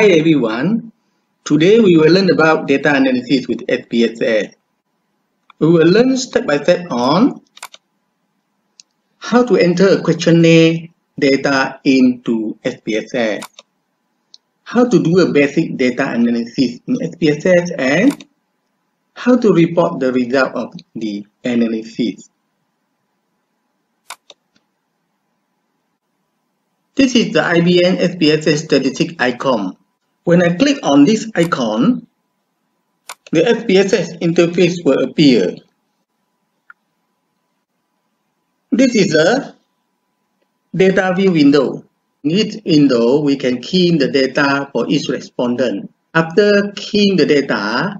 Hi everyone. Today we will learn about data analysis with SPSS. We will learn step by step on how to enter a questionnaire data into SPSS, how to do a basic data analysis in SPSS and how to report the result of the analysis. This is the IBM SPSS statistic icon. When I click on this icon, the SPSS interface will appear. This is a data view window. In this window, we can key in the data for each respondent. After keying the data,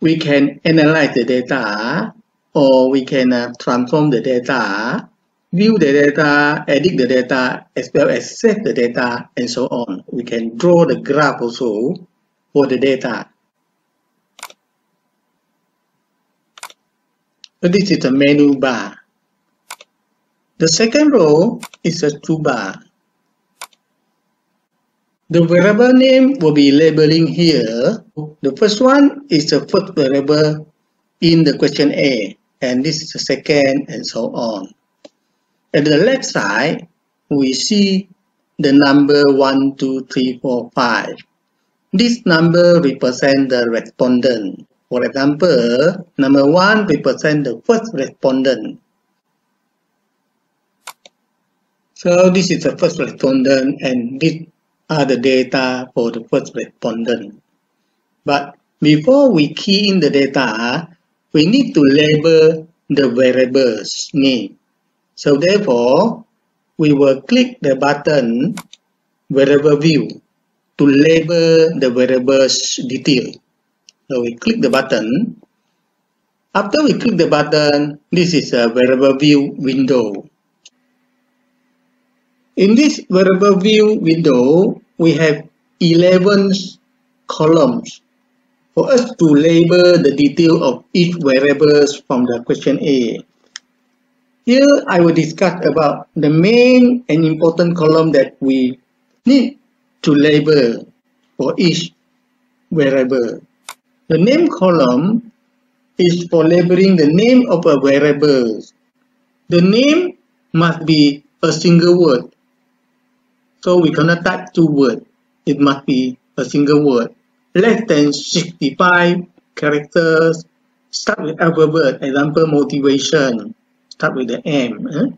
we can analyze the data or we can uh, transform the data view the data, edit the data, as well as save the data, and so on. We can draw the graph also for the data. So this is the menu bar. The second row is a toolbar. The variable name will be labeling here. The first one is the first variable in the question A, and this is the second, and so on. At the left side, we see the number 1, 2, 3, 4, 5. This number represents the respondent. For example, number 1 represents the first respondent. So this is the first respondent and these are the data for the first respondent. But before we key in the data, we need to label the variables name. So therefore, we will click the button variable view to label the variables detail. So we click the button. After we click the button, this is a variable view window. In this variable view window, we have 11 columns for us to label the detail of each variables from the question A. Here I will discuss about the main and important column that we need to label for each variable. The name column is for labeling the name of a variable. The name must be a single word. So we cannot type two words. It must be a single word. Less than 65 characters. Start with alphabet. Example, motivation start with the M. Eh?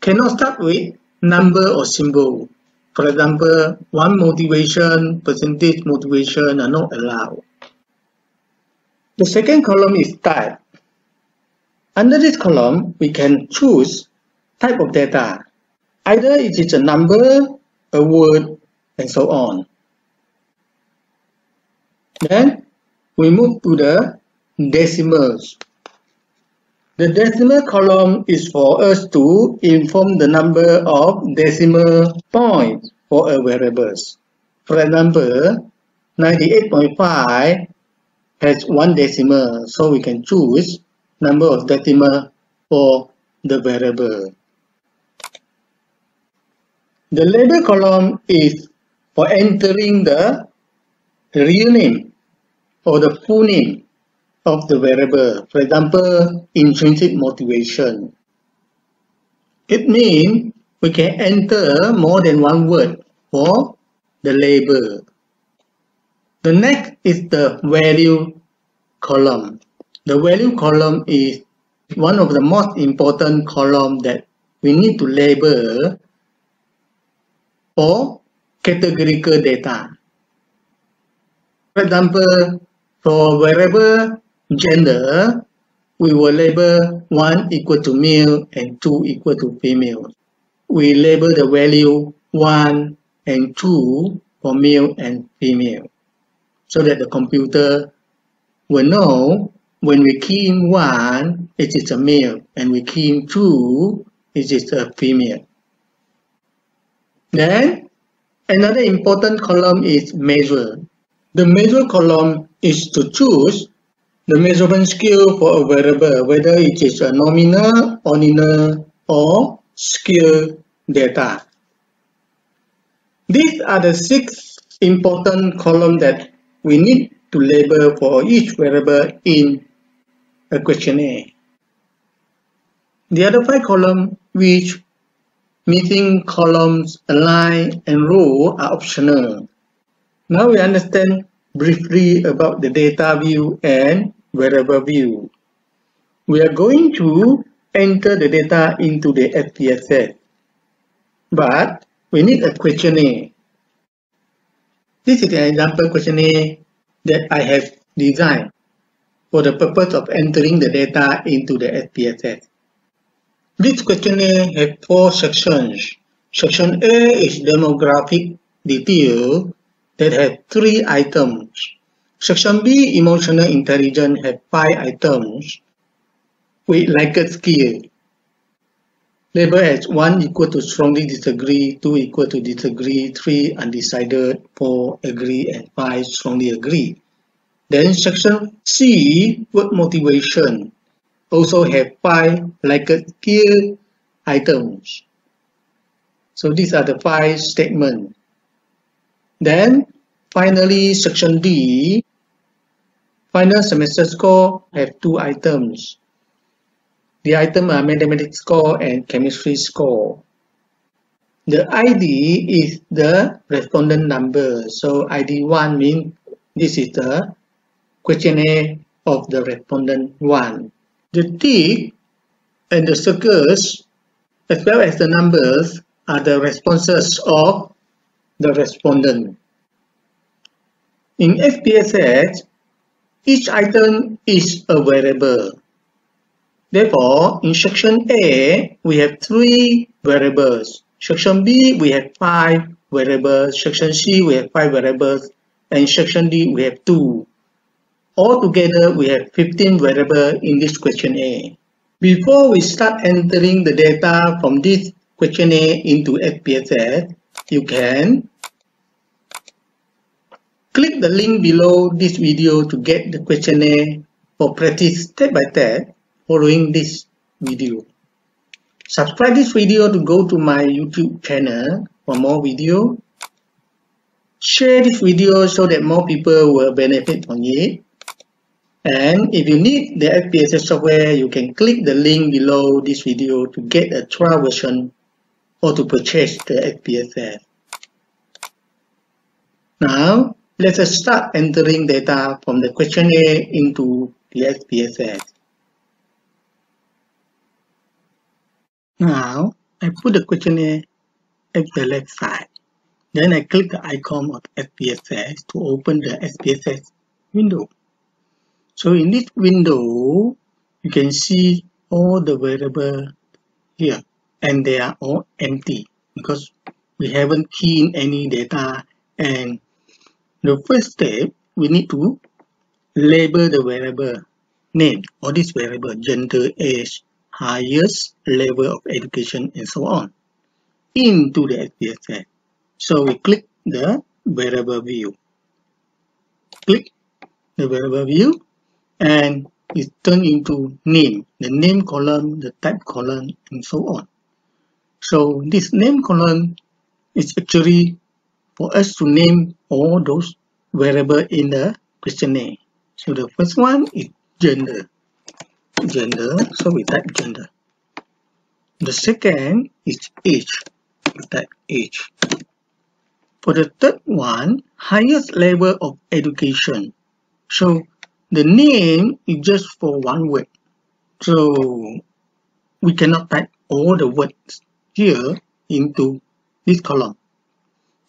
Cannot start with number or symbol. For example, one motivation, percentage motivation are not allowed. The second column is type. Under this column, we can choose type of data. Either it is a number, a word, and so on. Then we move to the decimals. The decimal column is for us to inform the number of decimal points for a variables. For example, 98.5 has one decimal, so we can choose number of decimal for the variable. The label column is for entering the real name or the full name of the variable. For example, intrinsic motivation. It means we can enter more than one word for the label. The next is the value column. The value column is one of the most important column that we need to label for categorical data. For example, for variable gender, we will label 1 equal to male and 2 equal to female. We label the value 1 and 2 for male and female so that the computer will know when we key in 1, it is a male, and we key in 2, it is a female. Then, another important column is measure. The measure column is to choose the measurement scale for a variable, whether it is a nominal, ordinal, or scale data. These are the six important columns that we need to label for each variable in a questionnaire. The other five columns which missing columns, align and row are optional. Now we understand briefly about the data view and variable view. We are going to enter the data into the SPSS, but we need a questionnaire. This is an example questionnaire that I have designed for the purpose of entering the data into the SPSS. This questionnaire has four sections. Section A is demographic detail that has three items. Section B, emotional intelligence, has five items with Likert skill. Label as 1 equal to strongly disagree, 2 equal to disagree, 3 undecided, 4 agree, and 5 strongly agree. Then section C, work motivation, also have 5 Likert skill items. So these are the 5 statements. Then finally section D, final semester score have 2 items. The item are mathematics score and chemistry score. The ID is the respondent number. So ID 1 means this is the questionnaire of the respondent 1. The tick and the circles as well as the numbers are the responses of the respondent. In SPSS, each item is a variable. Therefore, in section A, we have three variables. Section B, we have five variables. Section C, we have five variables. And section D, we have two. Altogether, we have 15 variables in this questionnaire. Before we start entering the data from this questionnaire into SPSS, you can click the link below this video to get the questionnaire for practice step by step following this video. Subscribe this video to go to my YouTube channel for more video. Share this video so that more people will benefit from it. And if you need the SPSS software, you can click the link below this video to get a trial version or to purchase the SPSS. Now, let us start entering data from the questionnaire into the SPSS. Now, I put the questionnaire at the left side. Then I click the icon of SPSS to open the SPSS window. So in this window, you can see all the variable here and they are all empty because we haven't keyed any data and the first step we need to label the variable name or this variable gender age highest level of education and so on into the SPSS. So we click the variable view. Click the variable view and it turn into name, the name column, the type column and so on. So this name column is actually for us to name all those variable in the questionnaire. So the first one is gender. Gender so we type gender. The second is age. We type age. For the third one highest level of education. So the name is just for one word. So we cannot type all the words here into this column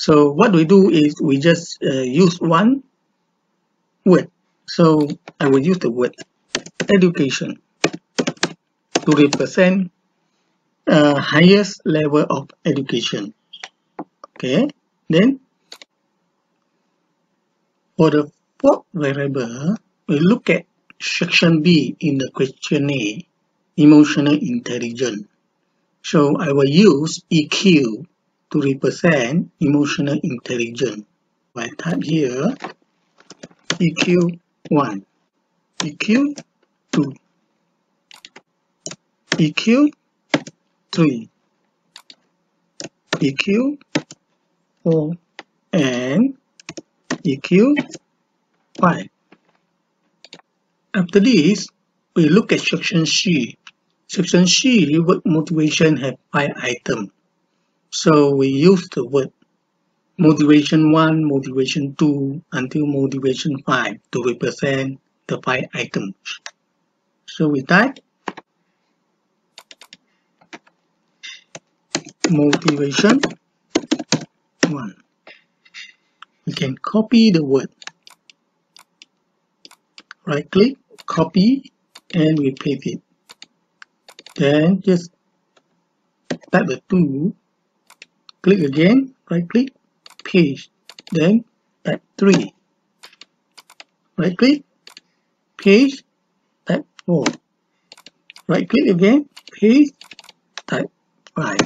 so what we do is we just uh, use one word. So I will use the word education to represent uh, highest level of education. Okay? Then for the fourth variable we look at section B in the questionnaire emotional intelligence. So I will use EQ to represent emotional intelligence I type here EQ 1 EQ 2 EQ 3 EQ 4 and eq 5. After this, we look at section C. Section C, word motivation have 5 items. So we use the word motivation 1, motivation 2 until motivation 5 to represent the 5 items. So we type motivation 1. We can copy the word. Right click, copy, and we paste it. Then just type the 2, click again, right click, paste, then type 3. Right click, paste, type 4. Right click again, paste, type 5.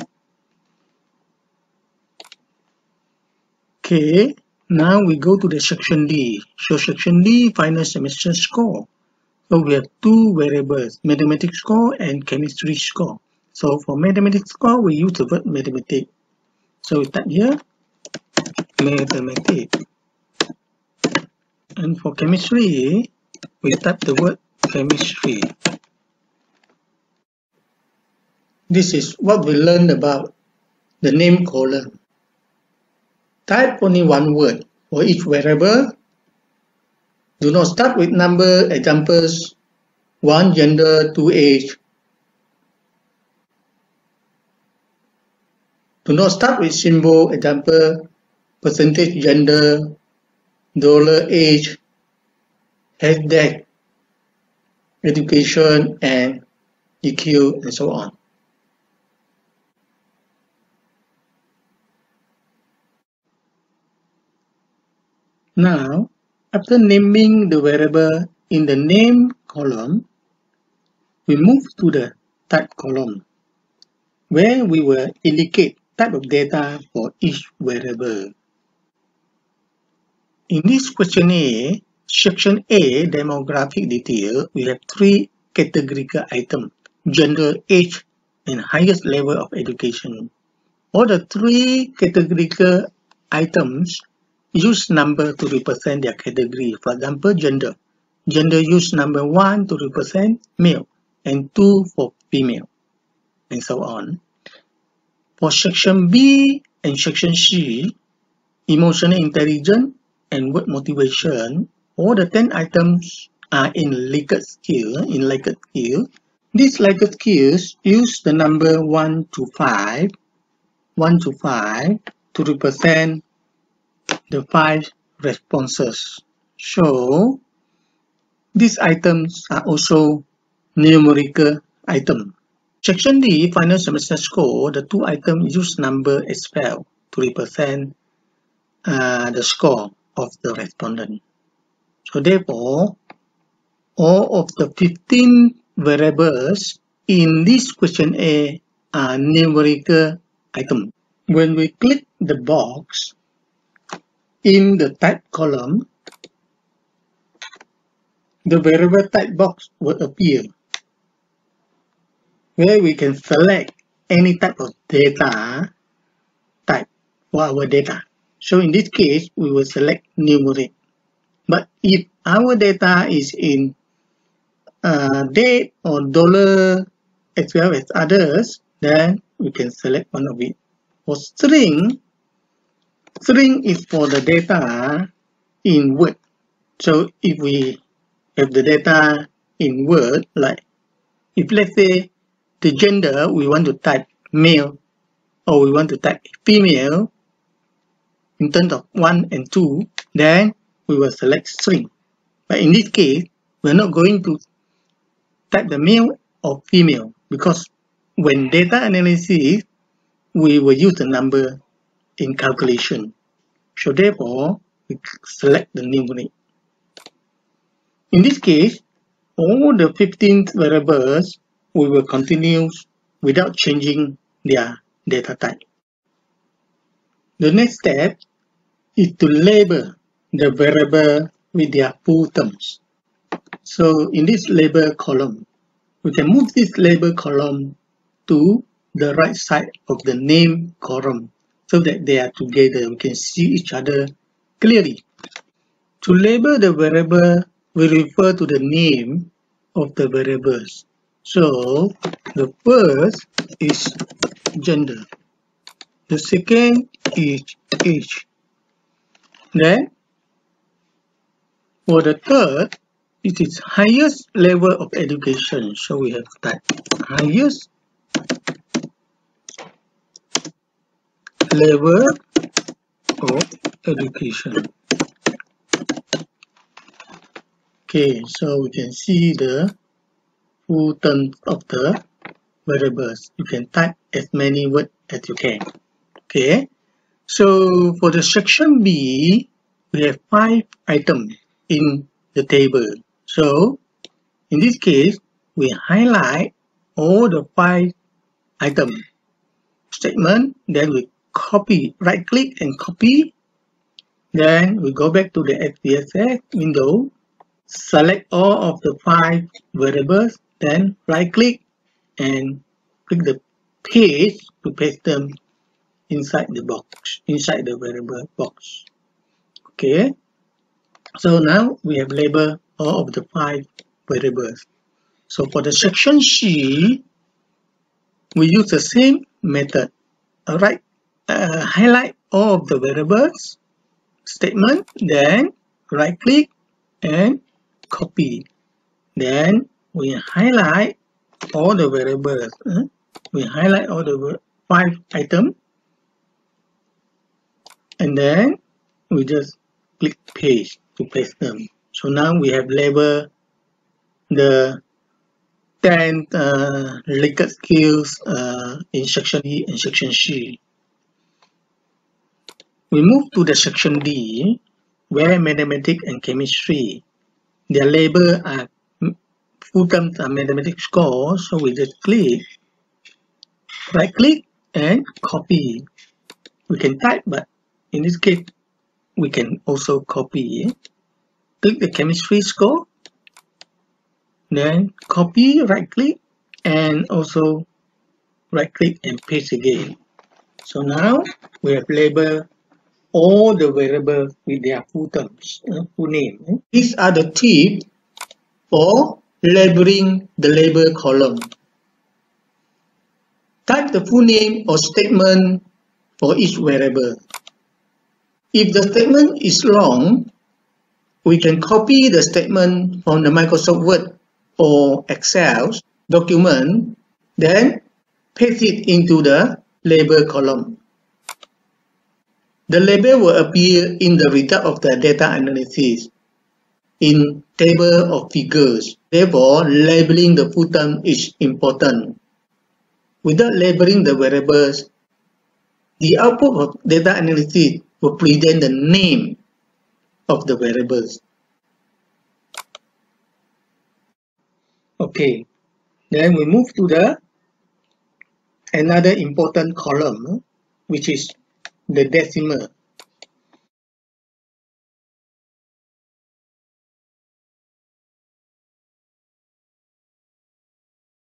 Okay, now we go to the section D. So section D, final semester score. So we have two variables, mathematics score and chemistry score. So for mathematics score, we use the word mathematics. So we type here, mathematics. And for chemistry, we type the word chemistry. This is what we learned about the name column. Type only one word for each variable. Do not start with number examples 1 gender 2 age. Do not start with symbol example percentage gender dollar age head, hashtag education and EQ and so on. Now, after naming the variable in the name column, we move to the type column, where we will indicate type of data for each variable. In this question A, section A, demographic detail, we have three categorical items, gender, age, and highest level of education. All the three categorical items use number to represent their category. For example, gender. Gender use number 1 to represent male and 2 for female and so on. For section B and section C, emotional intelligence and word motivation, all the 10 items are in Likert skill, in Likert skill. These Likert skills use the number 1 to 5, 1 to 5 to represent the five responses. So these items are also numerical items. Section D, final semester score, the two items use number as well to represent uh, the score of the respondent. So therefore, all of the 15 variables in this question A are numerical items. When we click the box, in the type column, the variable type box will appear where we can select any type of data type for our data. So in this case, we will select numeric. But if our data is in uh, date or dollar as well as others, then we can select one of it. For string, String is for the data in Word. So if we have the data in Word, like if let's say the gender, we want to type male or we want to type female in terms of 1 and 2, then we will select string. But in this case, we're not going to type the male or female because when data analysis, we will use the number in calculation. So therefore, we select the numeric. In this case, all the 15 variables we will continue without changing their data type. The next step is to label the variable with their full terms. So in this label column, we can move this label column to the right side of the name column so that they are together we can see each other clearly To label the variable, we refer to the name of the variables. So the first is gender. The second is age. Then for the third, it is highest level of education. So we have type highest level of education. Okay, so we can see the full terms of the variables. You can type as many words as you can. Okay, so for the section B, we have five items in the table. So in this case, we highlight all the five item statement, then we copy, right click and copy. Then we go back to the SPSS window, select all of the five variables, then right click and click the paste to paste them inside the box, inside the variable box. Okay. So now we have labeled all of the five variables. So for the section C, we use the same method. Alright, uh, highlight all of the variables statement, then right click and copy. Then we highlight all the variables. Uh, we highlight all the five items and then we just click paste to paste them. So now we have labeled the 10 uh, Likert skills uh, in section E and section C. We move to the section D where mathematics and chemistry. Their label are full terms are mathematics score, so we just click, right click and copy. We can type, but in this case, we can also copy. Click the chemistry score, then copy, right click, and also right click and paste again. So now we have labeled all the variables with their full terms, uh, full name. These are the tips for labeling the label column. Type the full name or statement for each variable. If the statement is long, we can copy the statement from the Microsoft Word or Excel document, then paste it into the label column. The label will appear in the result of the data analysis in table of figures. Therefore, labeling the full term is important. Without labeling the variables, the output of data analysis will present the name of the variables. Okay, then we move to the another important column, which is the decimal.